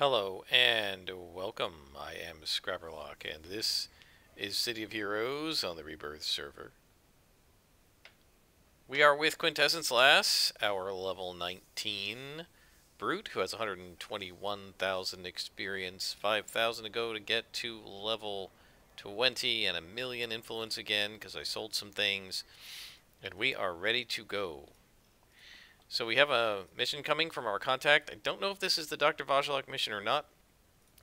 Hello and welcome. I am Scrapperlock, and this is City of Heroes on the Rebirth server. We are with Quintessence Lass, our level 19 brute, who has 121,000 experience, 5,000 to go to get to level 20, and a million influence again because I sold some things, and we are ready to go. So we have a mission coming from our contact. I don't know if this is the Dr. Vahzilok mission or not,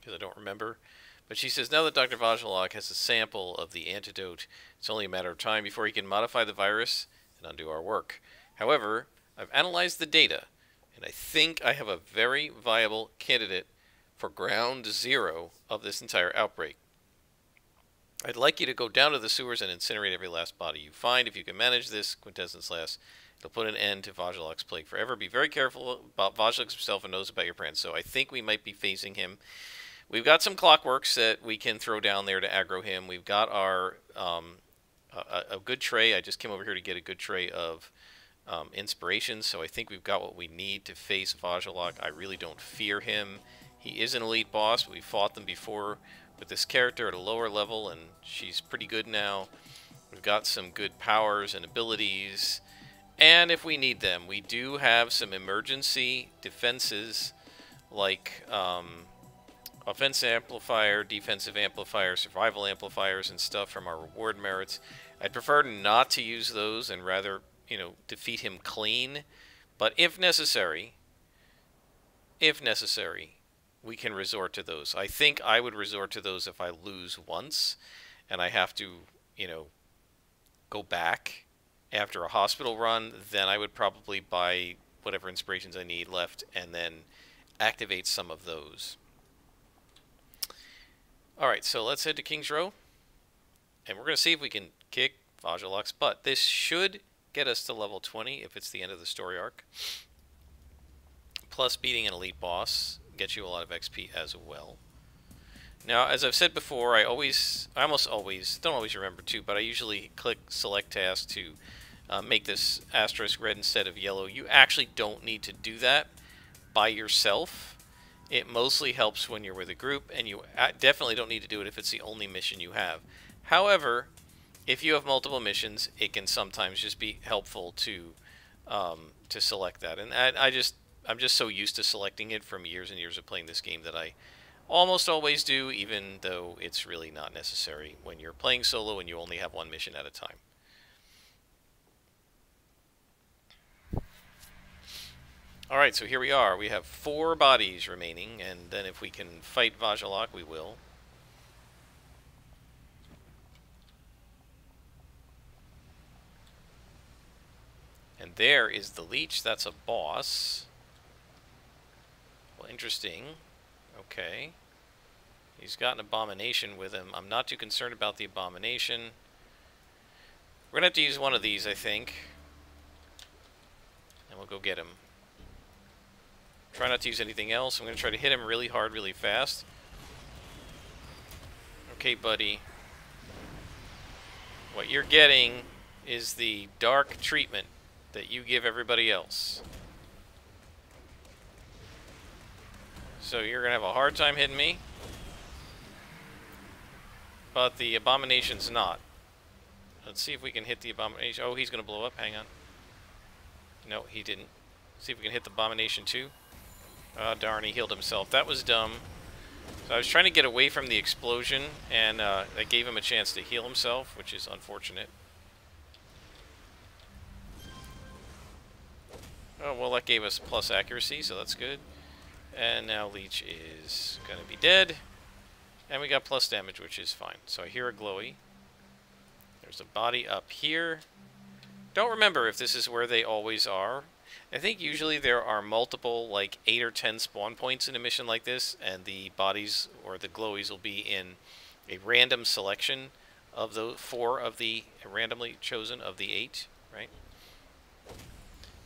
because I don't remember. But she says now that Dr. Vahzilok has a sample of the antidote, it's only a matter of time before he can modify the virus and undo our work. However, I've analyzed the data, and I think I have a very viable candidate for ground zero of this entire outbreak. I'd like you to go down to the sewers and incinerate every last body you find. If you can manage this, Quintessence Lass, It'll put an end to Vahzilok's plague forever. Be very careful about Vahzilok himself and knows about your plans. So I think we might be facing him. We've got some clockworks that we can throw down there to aggro him. We've got our um, a, a, good tray. I just came over here to get a good tray of um, inspiration. So I think we've got what we need to face Vahzilok. I really don't fear him. He is an elite boss, we fought them before with this character at a lower level, and she's pretty good now. We've got some good powers and abilities. And if we need them, we do have some emergency defenses like um, offense amplifier, defensive amplifier, survival amplifiers, and stuff from our reward merits. I'd prefer not to use those and rather, you know, defeat him clean. But if necessary, if necessary, we can resort to those. I think I would resort to those if I lose once and I have to, you know, go back after a hospital run, then I would probably buy whatever inspirations I need left and then activate some of those. Alright, so let's head to King's Row. And we're going to see if we can kick Vahzilok's butt. This should get us to level 20 if it's the end of the story arc. Plus beating an elite boss gets you a lot of XP as well. Now, as I've said before, I always, I almost always, don't always remember to, but I usually click select task to uh, make this asterisk red instead of yellow. You actually don't need to do that by yourself. It mostly helps when you're with a group, and you definitely don't need to do it if it's the only mission you have. However, if you have multiple missions, it can sometimes just be helpful to um, to select that. And I, I just I'm just so used to selecting it from years and years of playing this game that I almost always do, even though it's really not necessary when you're playing solo and you only have one mission at a time. Alright, so here we are. We have four bodies remaining, and then if we can fight Vahzilok, we will. And there is the leech. That's a boss. Well, interesting. Okay. He's got an abomination with him. I'm not too concerned about the abomination. We're going to have to use one of these, I think. And we'll go get him. Try not to use anything else. I'm going to try to hit him really hard, really fast. Okay, buddy. What you're getting is the dark treatment that you give everybody else. So you're to have a hard time hitting me. But the Abomination's not. Let's see if we can hit the Abomination. Oh, he's to blow up. Hang on. No, he didn't. See if we can hit the Abomination too. Oh, darn, he healed himself. That was dumb. So I was trying to get away from the explosion, and uh, that gave him a chance to heal himself, which is unfortunate. Oh, well, that gave us plus accuracy, so that's good. And now Leech is going to be dead. And we got plus damage, which is fine. So I hear a glowy. There's a body up here. Don't remember if this is where they always are. I think usually there are multiple, like 8 or 10 spawn points in a mission like this, and the bodies or the glowies will be in a random selection of the four of the randomly chosen of the eight, right?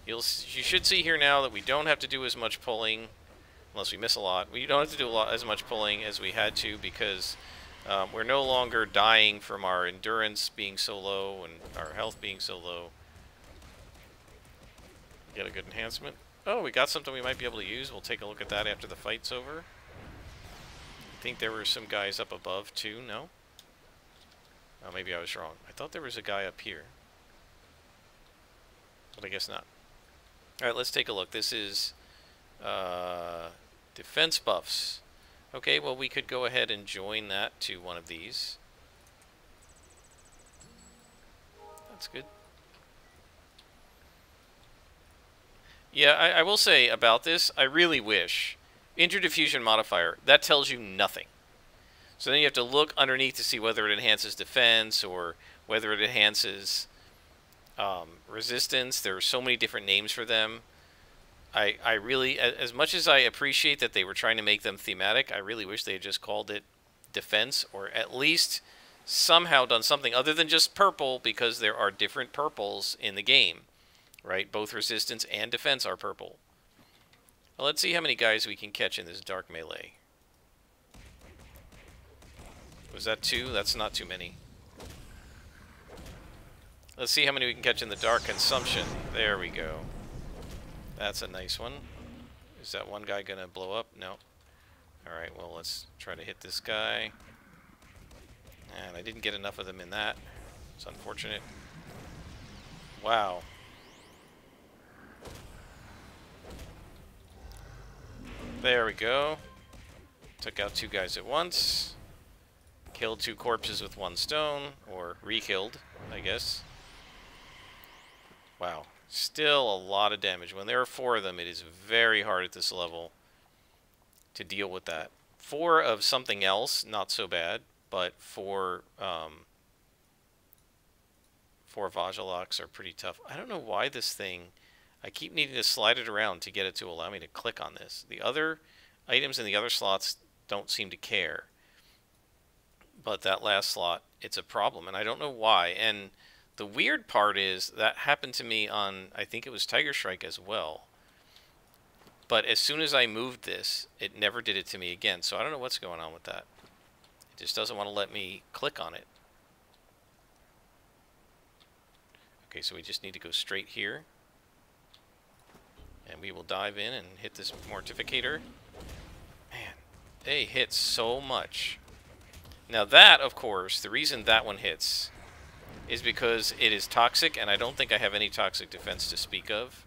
You'll you should see here now that we don't have to do as much pulling, unless we miss a lot. We don't have to do a lot as much pulling as we had to because um, we're no longer dying from our endurance being so low and our health being so low. Get a good enhancement. Oh, we got something we might be able to use. We'll take a look at that after the fight's over. I think there were some guys up above too, no? Oh, maybe I was wrong. I thought there was a guy up here. But I guess not. Alright, let's take a look. This is uh, defense buffs. Okay, well we could go ahead and join that to one of these. That's good. Yeah, I, I will say about this, I really wish interdiffusion modifier, that tells you nothing. So then you have to look underneath to see whether it enhances defense or whether it enhances um, resistance. There are so many different names for them. I, I really, as much as I appreciate that they were trying to make them thematic, I really wish they had just called it defense or at least somehow done something other than just purple because there are different purples in the game, right? Both resistance and defense are purple. Well, let's see how many guys we can catch in this dark melee. Was that two? That's not too many. Let's see how many we can catch in the dark consumption. There we go. That's a nice one. Is that one guy gonna blow up? No. Alright, well let's try to hit this guy. And I didn't get enough of them in that. It's unfortunate. Wow. There we go. Took out two guys at once. Killed two corpses with one stone, or re-killed, I guess. Wow. Still a lot of damage. When there are four of them, it is very hard at this level to deal with that. Four of something else, not so bad, but four, um, four Vahziloks are pretty tough. I don't know why this thing I keep needing to slide it around to get it to allow me to click on this. The other items in the other slots don't seem to care. But that last slot, it's a problem, and I don't know why. And the weird part is that happened to me on, I think it was Tiger Strike as well. But as soon as I moved this, it never did it to me again. So I don't know what's going on with that. It just doesn't want to let me click on it. Okay, so we just need to go straight here. And we will dive in and hit this mortificator. Man, they hit so much. Now that, of course, the reason that one hits is because it is toxic, and I don't think I have any toxic defense to speak of.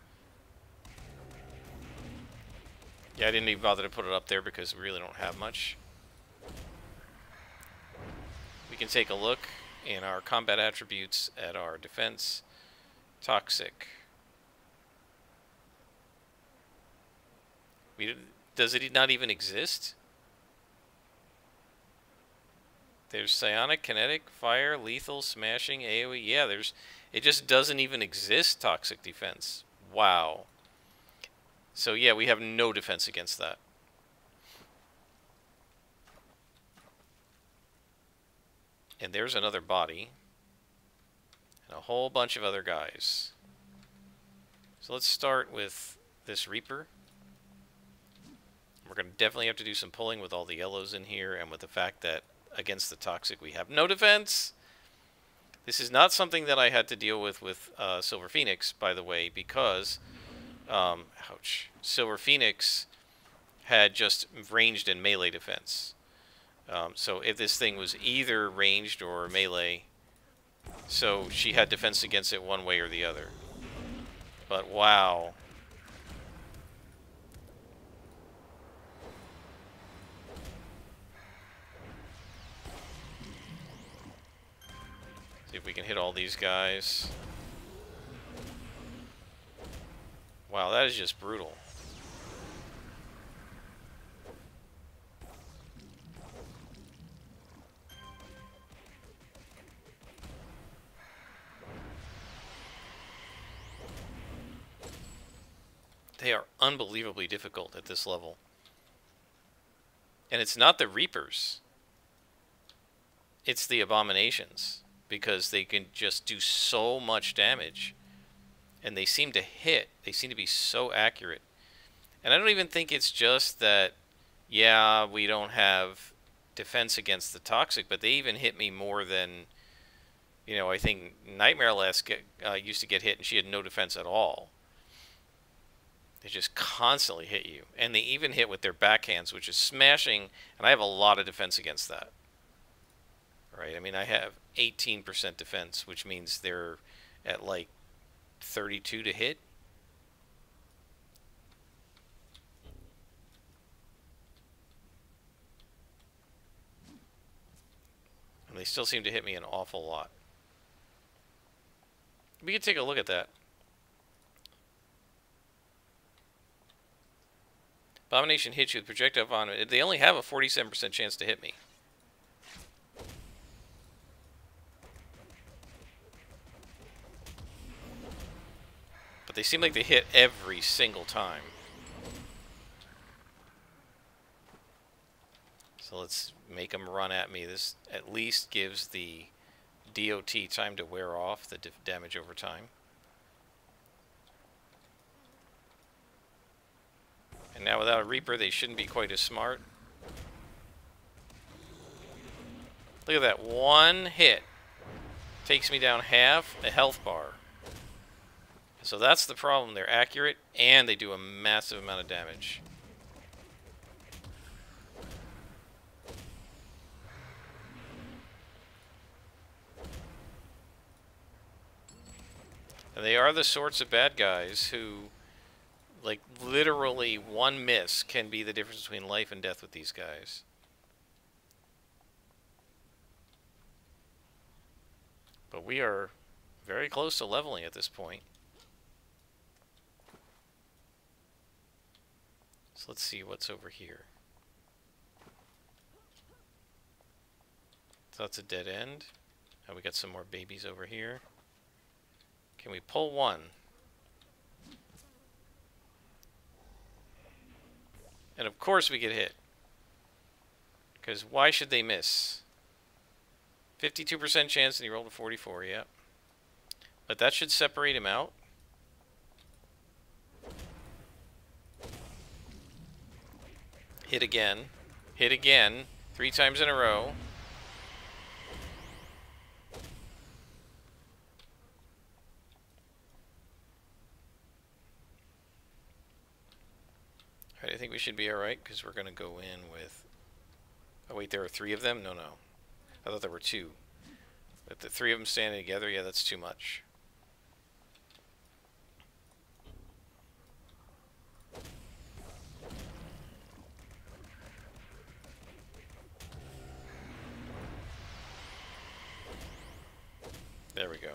Yeah, I didn't even bother to put it up there because we really don't have much. We can take a look in our combat attributes at our defense. Toxic. We, does it not even exist? There's psionic, kinetic, fire, lethal, smashing, AoE. Yeah, there's. It just doesn't even exist. Toxic defense. Wow. So yeah, we have no defense against that. And there's another body. And a whole bunch of other guys. So let's start with this Reaper. We're going to definitely have to do some pulling with all the yellows in here and with the fact that against the Toxic we have no defense. This is not something that I had to deal with with uh, Silver Phoenix, by the way, because, um, ouch, Silver Phoenix had just ranged and melee defense. Um, so if this thing was either ranged or melee, so she had defense against it one way or the other. But wow. See if we can hit all these guys. Wow, that is just brutal. They are unbelievably difficult at this level. And it's not the Reapers. It's the Abominations because they can just do so much damage. And they seem to hit. They seem to be so accurate. And I don't even think it's just that, yeah, we don't have defense against the toxic, but they even hit me more than, you know, I think Nightmare Lass get, uh, used to get hit and she had no defense at all. They just constantly hit you. And they even hit with their backhands, which is smashing. And I have a lot of defense against that. Right? I mean, I have 18% defense, which means they're at like 32 to hit. And they still seem to hit me an awful lot. We can take a look at that. Abomination hits you with projectile vomit. They only have a 47% chance to hit me. But they seem like they hit every single time. So let's make them run at me. This at least gives the DOT time to wear off the damage over time. And now without a Reaper, they shouldn't be quite as smart. Look at that. One hit takes me down half a health bar. So that's the problem. They're accurate, and they do a massive amount of damage. And they are the sorts of bad guys who like, literally one miss can be the difference between life and death with these guys. But we are very close to leveling at this point. So let's see what's over here. So that's a dead end. Now we got some more babies over here. Can we pull one? And of course we get hit. Because why should they miss? 52% chance and he rolled a 44, yeah. But that should separate him out. Hit again. Hit again. Three times in a row. I think we should be alright, because we're going to go in with... Oh wait, there are three of them? No, no. I thought there were two. But the three of them standing together, yeah, that's too much. There we go.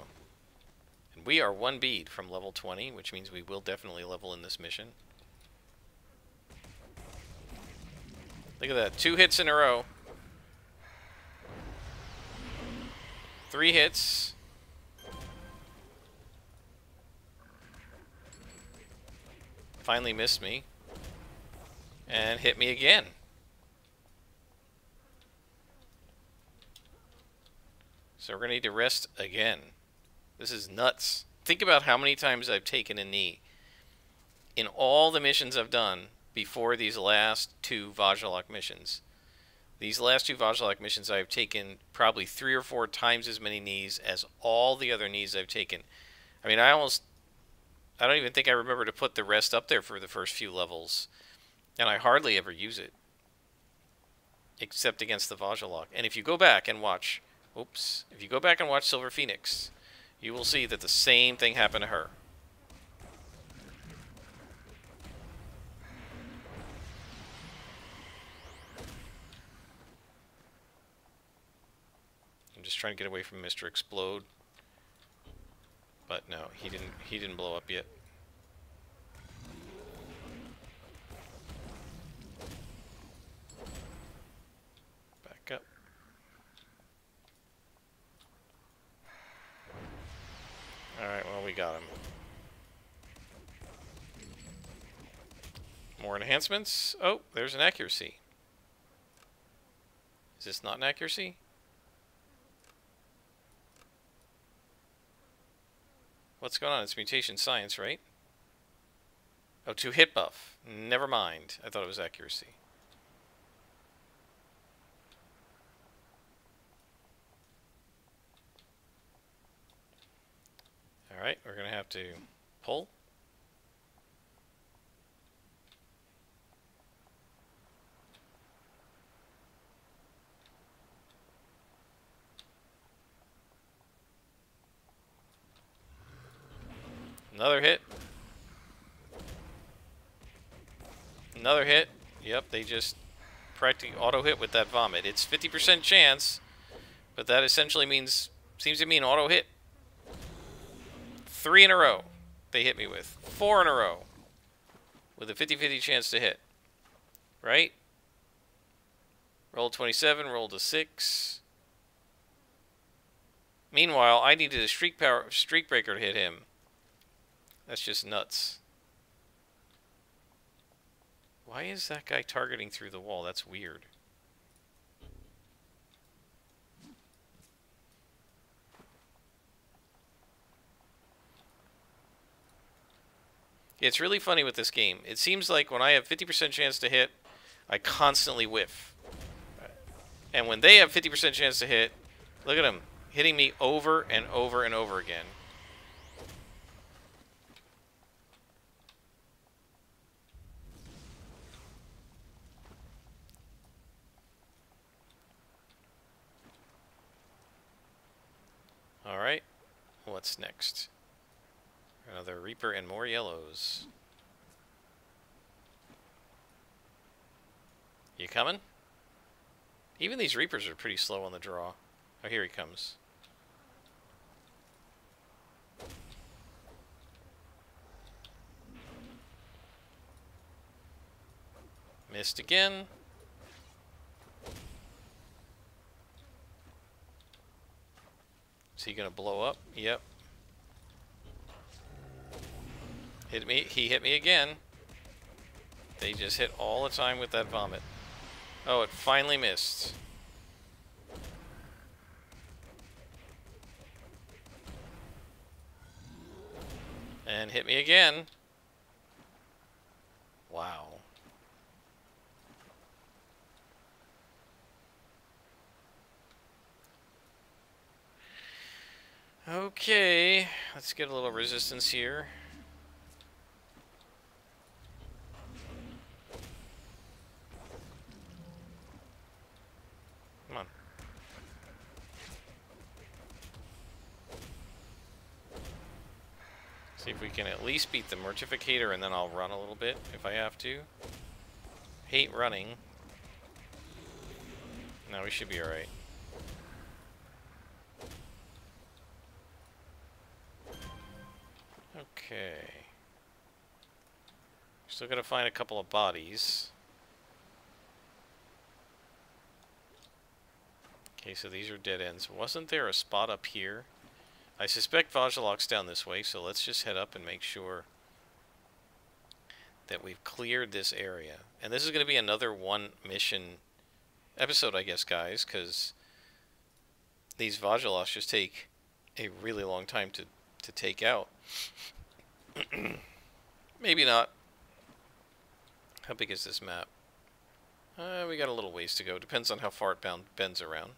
And we are one bead from level 20, which means we will definitely level in this mission. Look at that. Two hits in a row. Three hits. Finally missed me. And hit me again. So we're going to need to rest again. This is nuts. Think about how many times I've taken a knee. In all the missions I've done, before these last two Vahzilok missions. These last two Vahzilok missions, I've taken probably three or four times as many knees as all the other knees I've taken. I mean, I almost, I don't even think I remember to put the rest up there for the first few levels. And I hardly ever use it. Except against the Vahzilok. And if you go back and watch, oops, if you go back and watch Silver Phoenix, you will see that the same thing happened to her. I'm just trying to get away from Mr. Explode. But no, he didn't he didn't blow up yet. Back up. Alright, well we got him. More enhancements. Oh, there's an accuracy. Is this not an accuracy? What's going on? It's mutation science, right? Oh, two hit buff. Never mind. I thought it was accuracy. Alright, we're going to have to pull. Another hit. Another hit. Yep, they just practically auto-hit with that vomit. It's 50% chance, but that essentially means, seems to mean auto-hit. Three in a row they hit me with. Four in a row with a 50-50 chance to hit. Right? Roll 27, roll to 6. Meanwhile, I needed a streak power streak breaker to hit him. That's just nuts. Why is that guy targeting through the wall? That's weird. It's really funny with this game. It seems like when I have 50% chance to hit, I constantly whiff. And when they have 50% chance to hit, look at them, hitting me over and over and over again. Alright, what's next? Another Reaper and more yellows. You coming? Even these Reapers are pretty slow on the draw. Oh, here he comes. Missed again. Is he gonna blow up? Yep. Hit me. He hit me again. They just hit all the time with that vomit. Oh, it finally missed. And hit me again. Wow. Okay, let's get a little resistance here. Come on. See if we can at least beat the Mortificator and then I'll run a little bit if I have to. Hate running. No, we should be alright. Okay. Still gotta find a couple of bodies. Okay, so these are dead ends. Wasn't there a spot up here? I suspect Vahzilok's down this way, so let's just head up and make sure that we've cleared this area. And this is going to be another one mission episode, I guess, guys, because these Vahziloks just take a really long time to, to take out. Maybe not. How big is this map? Uh, we got a little ways to go. Depends on how far it bound, bends around.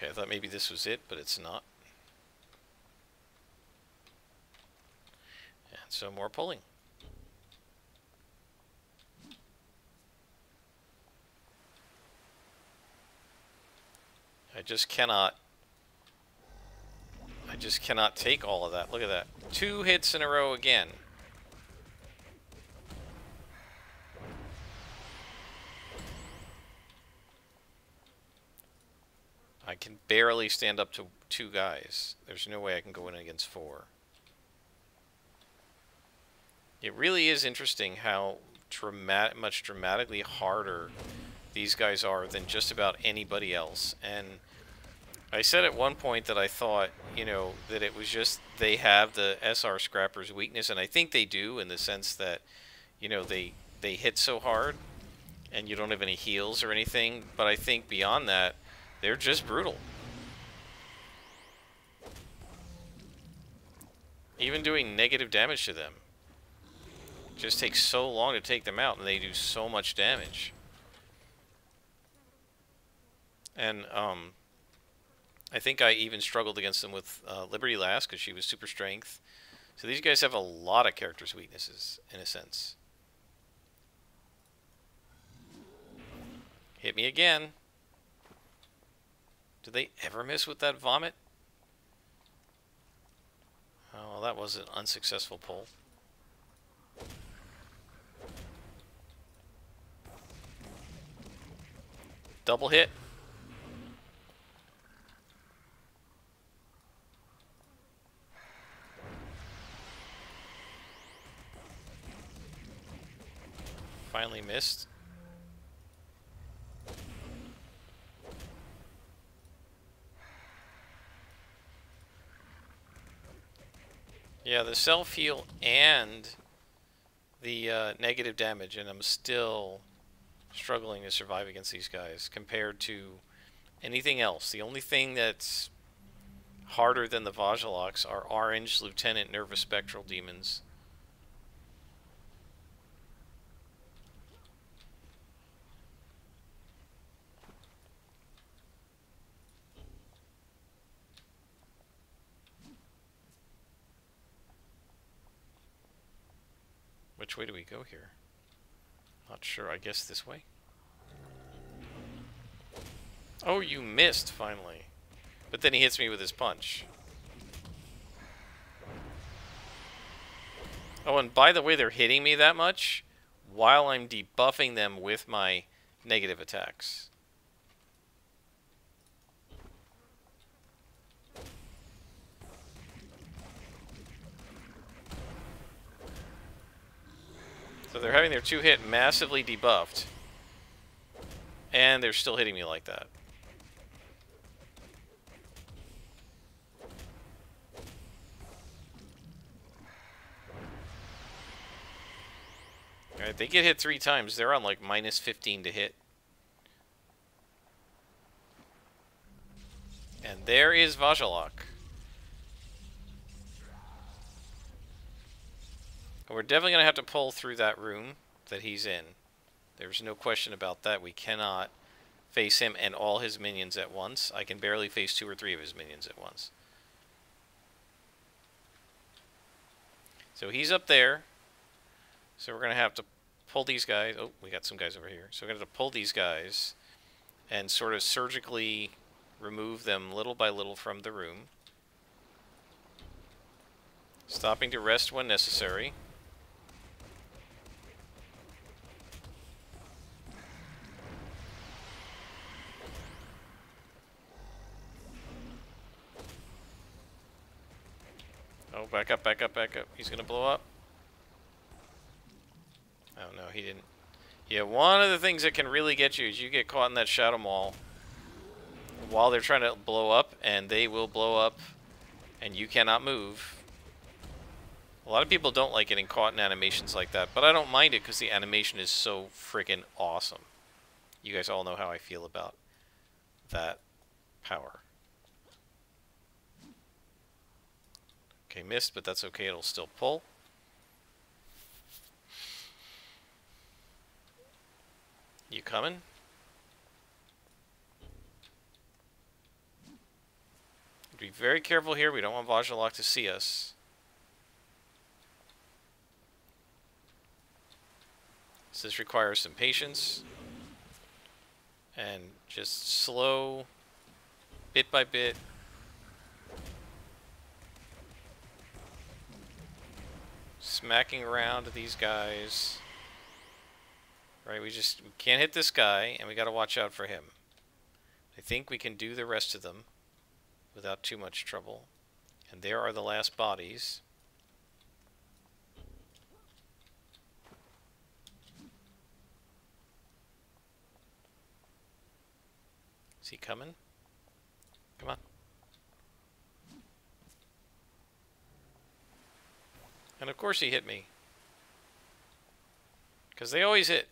Okay, I thought maybe this was it, but it's not. And so more pulling. I just cannot I just cannot take all of that. Look at that. Two hits in a row again. I can barely stand up to two guys. There's no way I can go in against four. It really is interesting how dramatic, much dramatically harder these guys are than just about anybody else. And I said at one point that I thought, you know, that it was just they have the SR Scrapper's weakness, and I think they do in the sense that, you know, they they hit so hard, and you don't have any heals or anything. But I think beyond that, they're just brutal. Even doing negative damage to them. just takes so long to take them out, and they do so much damage. And, um, I think I even struggled against them with uh, Liberty Lass because she was super strength. So these guys have a lot of characters' weaknesses, in a sense. Hit me again. Did they ever miss with that vomit? Oh, well, that was an unsuccessful pull. Double hit. Finally missed. Yeah, the self-heal and the uh, negative damage, and I'm still struggling to survive against these guys compared to anything else. The only thing that's harder than the Vahziloks are Orange Lieutenant Nervous Spectral Demons. Which way do we go here? Not sure. I guess this way? Oh, you missed, finally. But then he hits me with his punch. Oh, and by the way they're hitting me that much while I'm debuffing them with my negative attacks. So they're having their two hit massively debuffed. And they're still hitting me like that. Alright, they get hit three times. They're on like minus 15 to hit. And there is Vahzilok. We're definitely going to have to pull through that room that he's in. There's no question about that. We cannot face him and all his minions at once. I can barely face two or three of his minions at once. So he's up there. So we're going to have to pull these guys. Oh, we got some guys over here. So we're going to have to pull these guys and sort of surgically remove them little by little from the room. Stopping to rest when necessary. Oh, back up, back up, back up. He's gonna blow up. Oh no, he didn't. Yeah, one of the things that can really get you is you get caught in that shadow maul while they're trying to blow up, and they will blow up, and you cannot move. A lot of people don't like getting caught in animations like that, but I don't mind it because the animation is so freaking awesome. You guys all know how I feel about that power. Okay, missed, but that's okay. It'll still pull. You coming? Be very careful here. We don't want Vahzilok to see us. So This requires some patience. And just slow, bit by bit, smacking around these guys. Right, we just we can't hit this guy, and we got to watch out for him. I think we can do the rest of them without too much trouble. And there are the last bodies. Is he coming? Come on. And of course he hit me. Because they always hit.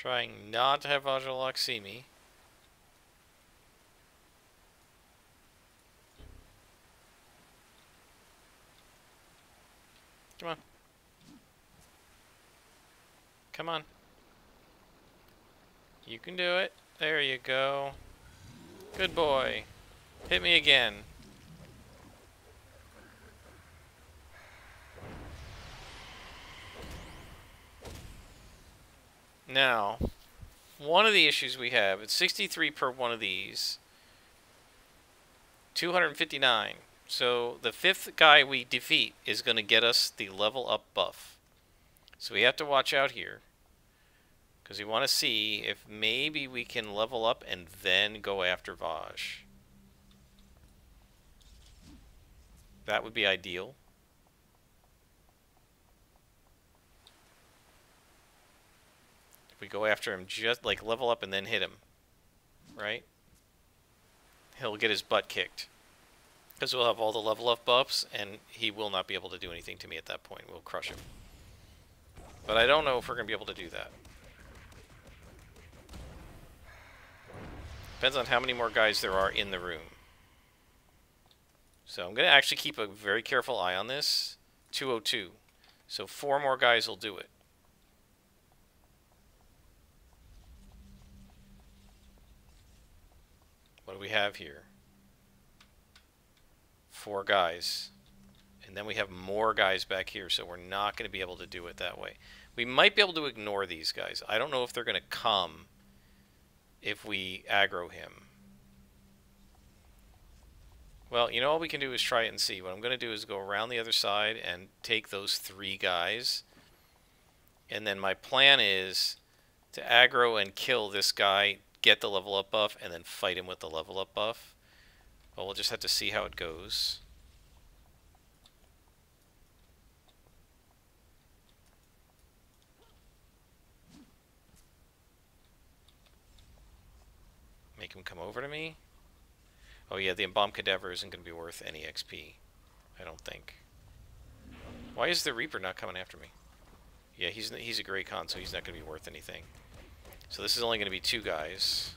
Trying not to have Vahzilok see me. Come on. Come on. You can do it. There you go. Good boy. Hit me again. Now, one of the issues we have, it's 63 per one of these. 259. So the fifth guy we defeat is going to get us the level up buff. So we have to watch out here. Because we want to see if maybe we can level up and then go after Vaj. That would be ideal. We go after him, just like level up and then hit him. Right? He'll get his butt kicked. Because we'll have all the level up buffs, and he will not be able to do anything to me at that point. We'll crush him. But I don't know if we're going to be able to do that. Depends on how many more guys there are in the room. So I'm going to actually keep a very careful eye on this. 202. So four more guys will do it. What do we have here? four guys. And then we have more guys back here, so we're not going to be able to do it that way. We might be able to ignore these guys. I don't know if they're going to come if we aggro him. Well, you know, all we can do is try it and see. What I'm going to do is go around the other side and take those three guys. And then my plan is to aggro and kill this guy, get the level up buff, and then fight him with the level up buff. Well, we'll just have to see how it goes. Make him come over to me? Oh yeah, the embalmed cadaver isn't going to be worth any XP. I don't think. Why is the Reaper not coming after me? Yeah, he's he's a Great Con, so he's not going to be worth anything. So this is only going to be two guys.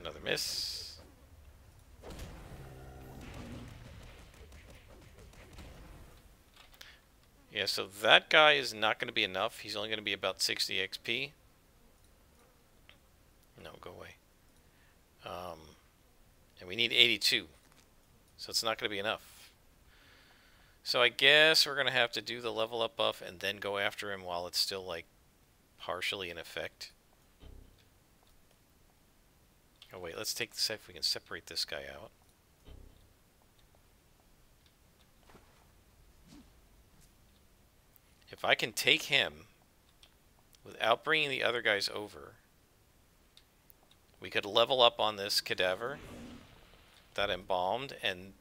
Another miss. Yeah, so that guy is not going to be enough. He's only going to be about 60 XP. No, go away. Um, and we need 82. So it's not going to be enough. So I guess we're going to have to do the level up buff and then go after him while it's still, like, partially in effect. Oh wait, let's take this if we can separate this guy out. If I can take him without bringing the other guys over, we could level up on this cadaver, that embalmed, and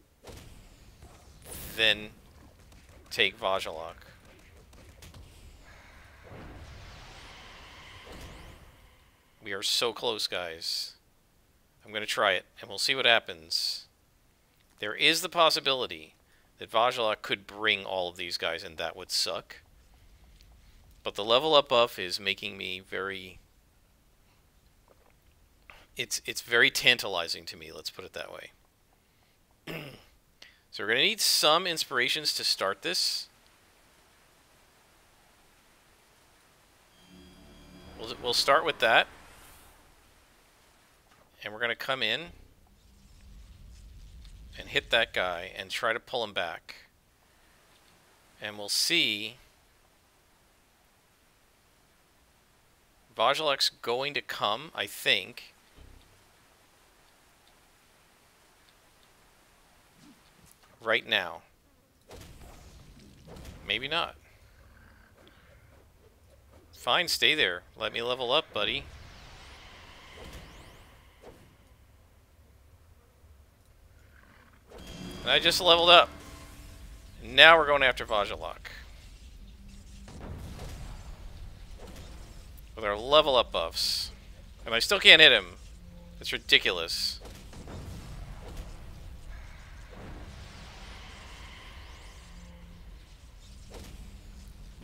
then take Vahzilok. We are so close, guys. I'm going to try it, and we'll see what happens. There is the possibility that Vahzilok could bring all of these guys, and that would suck. But the level up buff is making me very... It's, it's very tantalizing to me, let's put it that way. so we're going to need some inspirations to start this. We'll, we'll start with that. And we're going to come in and hit that guy and try to pull him back. And we'll see Vahzilok's going to come, I think. Right now. Maybe not. Fine, stay there. Let me level up, buddy. And I just leveled up. Now we're going after Vahzilok. with our level up buffs. And I still can't hit him. It's ridiculous.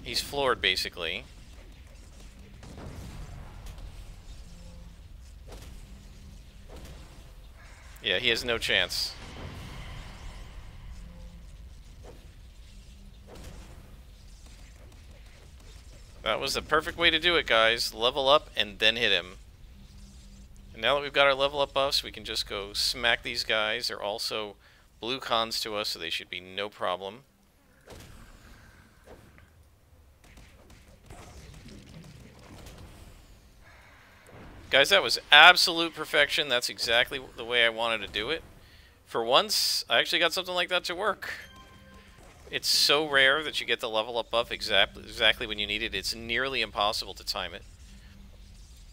He's floored, basically. Yeah, he has no chance. That was the perfect way to do it, guys. Level up and then hit him. And now that we've got our level up buffs, we can just go smack these guys. They're also blue cons to us, so they should be no problem. Guys, that was absolute perfection. That's exactly the way I wanted to do it. For once, I actually got something like that to work. It's so rare that you get the level up buff exactly, exactly when you need it. It's nearly impossible to time it.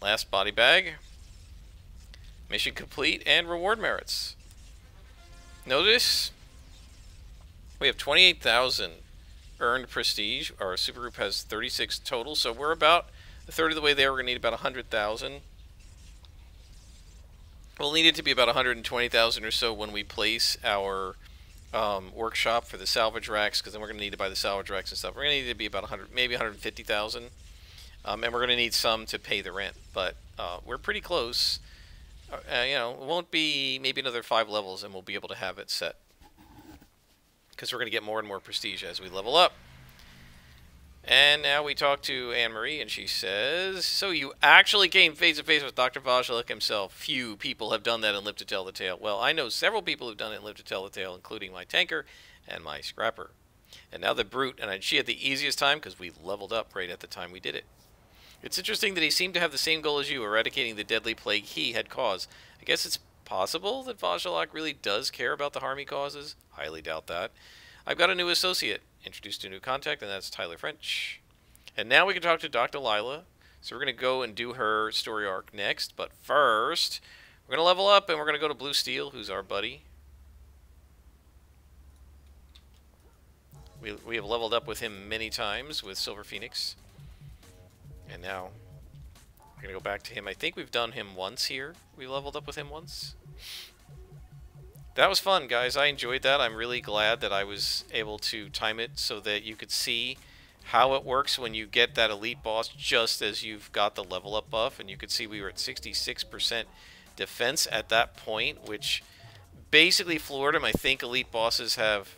Last body bag. Mission complete and reward merits. Notice we have 28,000 earned prestige. Our super group has 36 total, so we're about a third of the way there. We're going to need about 100,000. We'll need it to be about 120,000 or so when we place our um, workshop for the salvage racks, because then we're going to need to buy the salvage racks and stuff. We're going to need to be about 100, maybe 150,000, um, and we're going to need some to pay the rent. But uh, we're pretty close. Uh, uh, you know, it won't be maybe another five levels, and we'll be able to have it set. Because we're going to get more and more prestige as we level up. And now we talk to Anne Marie, and she says, "So you actually came face to face with Doctor Vahzilok himself? Few people have done that and lived to tell the tale. Well, I know several people who've done it and lived to tell the tale, including my tanker and my scrapper. And now the brute, and she had the easiest time because we leveled up right at the time we did it. It's interesting that he seemed to have the same goal as you, eradicating the deadly plague he had caused. I guess it's possible that Vahzilok really does care about the harm he causes. Highly doubt that." I've got a new associate, introduced a new contact, and that's Tyler French. And now we can talk to Dr. Lila. So we're going to go and do her story arc next. But first, we're going to level up, and we're going to go to Blue Steel, who's our buddy. We, we have leveled up with him many times with Silver Phoenix. And now we're going to go back to him. I think we've done him once here. We leveled up with him once that was fun, guys. I enjoyed that. I'm really glad that I was able to time it so that you could see how it works when you get that elite boss just as you've got the level up buff. And you could see we were at 66% defense at that point, which basically floored him. I think elite bosses have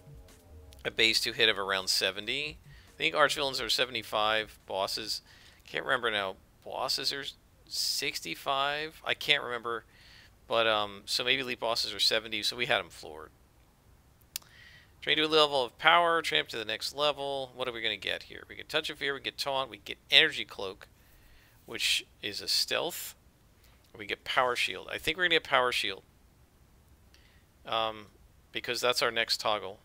a base to hit of around 70. I think archvillains are 75. Bosses, can't remember now. Bosses are 65. I can't remember. But, um, so maybe elite bosses are 70, so we had them floored. Train to a level of power, train up to the next level. What are we going to get here? We get Touch of Fear, we get Taunt, we get Energy Cloak, which is a stealth. We get Power Shield. I think we're going to get Power Shield. Um, because that's our next toggle.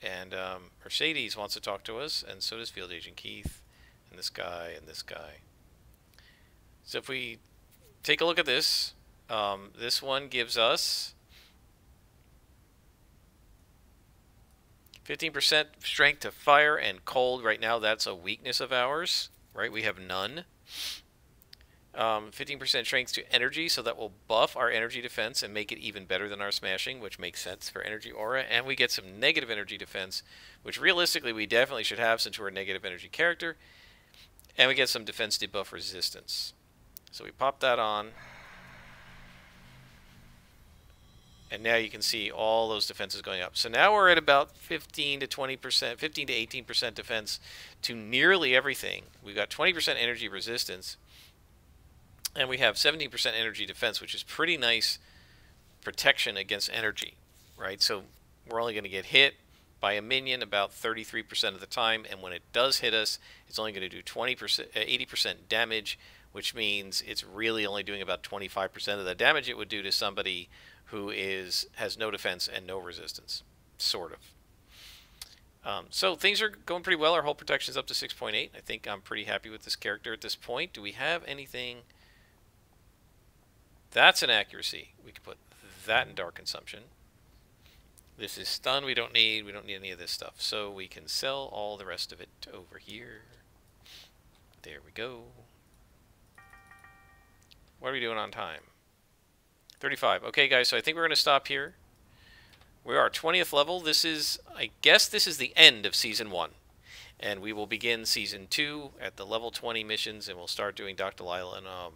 And um, Mercedes wants to talk to us, and so does Field Agent Keith, and this guy, and this guy. So if we take a look at this. Um, this one gives us 15% strength to fire and cold. Right now, that's a weakness of ours. Right, we have none. 15% um, strength to energy, so that will buff our energy defense and make it even better than our smashing, which makes sense for energy aura. And we get some negative energy defense, which realistically we definitely should have since we're a negative energy character. And we get some defense debuff resistance. So we pop that on. And now you can see all those defenses going up. So now we're at about 15 to 20%, 15 to 18% defense to nearly everything. We've got 20% energy resistance. And we have 17% energy defense, which is pretty nice protection against energy, right? So we're only going to get hit by a minion about 33% of the time. And when it does hit us, it's only going to do 20%, 80% uh, damage which means it's really only doing about 25% of the damage it would do to somebody who is has no defense and no resistance, sort of. Um, so things are going pretty well. Our hull protection is up to 6.8. I think I'm pretty happy with this character at this point. Do we have anything? That's an accuracy. We can put that in dark consumption. This is stun we don't need. We don't need any of this stuff. So we can sell all the rest of it over here. There we go. What are we doing on time? 35. Okay, guys, so I think we're going to stop here. We are 20th level. This is, I guess this is the end of Season 1. And we will begin Season 2 at the level 20 missions, and we'll start doing Dr. Lila and um,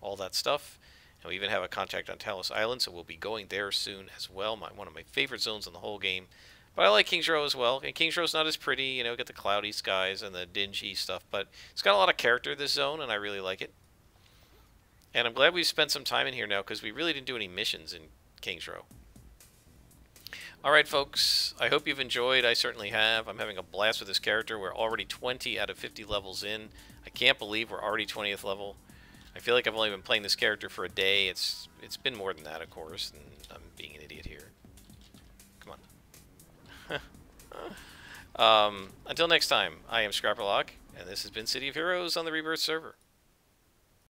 all that stuff. And we even have a contact on Talos Island, so we'll be going there soon as well. My, one of my favorite zones in the whole game. But I like Kings Row as well. And Kings Row's not as pretty, you know, get the cloudy skies and the dingy stuff, but it's got a lot of character, this zone, and I really like it. And I'm glad we've spent some time in here now, because we really didn't do any missions in Kings Row. Alright, folks, I hope you've enjoyed. I certainly have. I'm having a blast with this character. We're already 20 out of 50 levels in. I can't believe we're already 20th level. I feel like I've only been playing this character for a day. It's It's been more than that, of course, and I'm being an idiot here. Come on. um, until next time, I am Scrapperlock, and this has been City of Heroes on the Rebirth server.